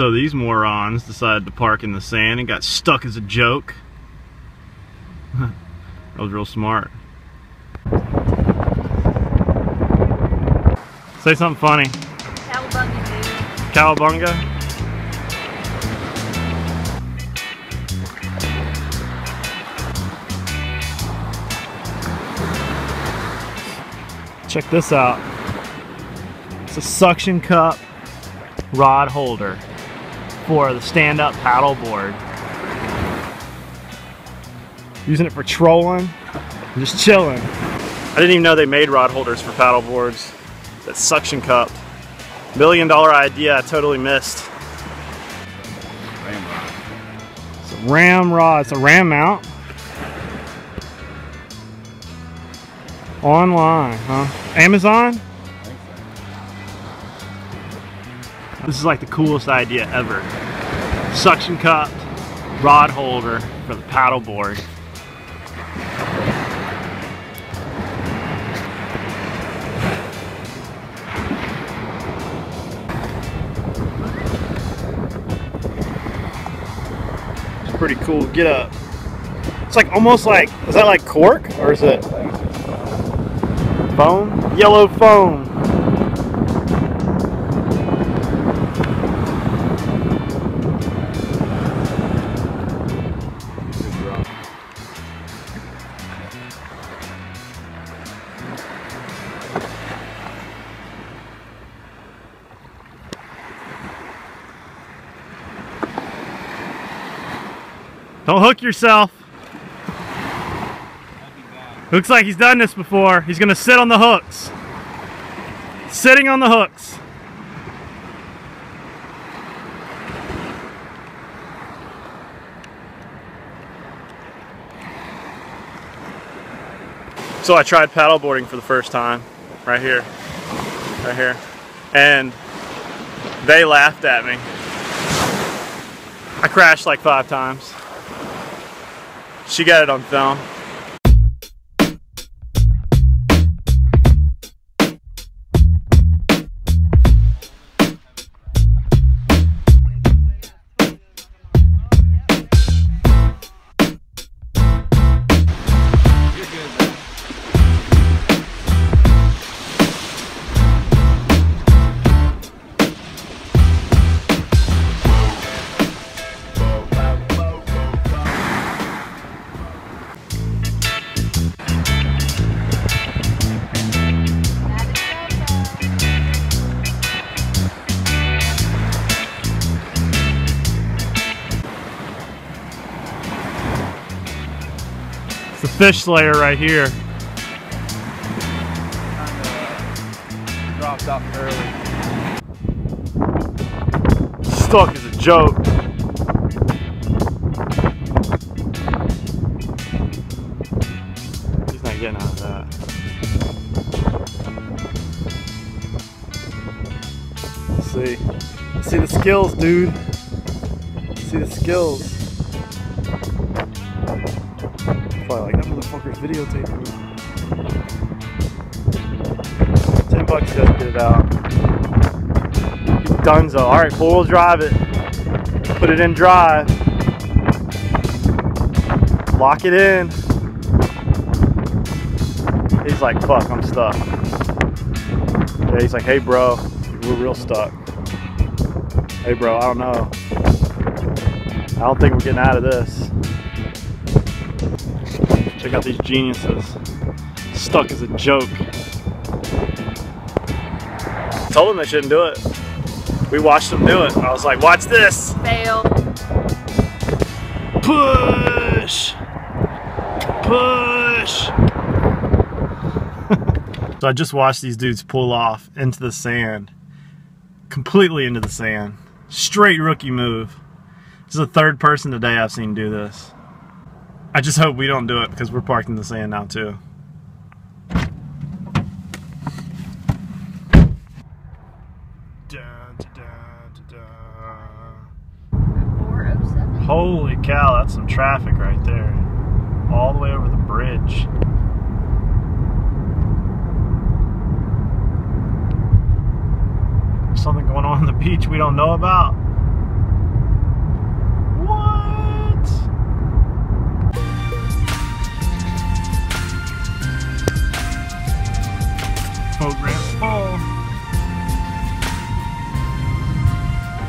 So these morons decided to park in the sand and got stuck as a joke. that was real smart. Say something funny. Cowabunga, dude. Cowabunga? Check this out. It's a suction cup rod holder for the stand-up paddle board. Using it for trolling, just chilling. I didn't even know they made rod holders for paddle boards. That suction cup. Million dollar idea I totally missed. It's a ram rod, it's a ram mount. Online, huh? Amazon? This is like the coolest idea ever. Suction cup, rod holder for the paddle board. It's pretty cool. Get up. It's like almost like, is that like cork or is it foam? Yellow foam. Don't hook yourself. Looks like he's done this before. He's gonna sit on the hooks. Sitting on the hooks. So I tried paddleboarding for the first time, right here, right here, and they laughed at me. I crashed like five times. She got it on film. It's the fish slayer right here. Dropped off early. Stuck as a joke. He's not getting out of that. See. See the skills, dude. See the skills. Probably like that motherfucker's videotaping me. Ten bucks just get it out. Dunzo. Alright, four wheel drive it. Put it in drive. Lock it in. He's like, fuck, I'm stuck. Yeah, he's like, hey bro, we're real stuck. Hey bro, I don't know. I don't think we're getting out of this. Check out these geniuses. Stuck as a joke. Told them they shouldn't do it. We watched them do it. I was like, watch this. Fail. Push! Push! so I just watched these dudes pull off into the sand. Completely into the sand. Straight rookie move. This is the third person today I've seen do this. I just hope we don't do it because we're parked in the sand now too. 407. Holy cow, that's some traffic right there. All the way over the bridge. There's something going on on the beach we don't know about.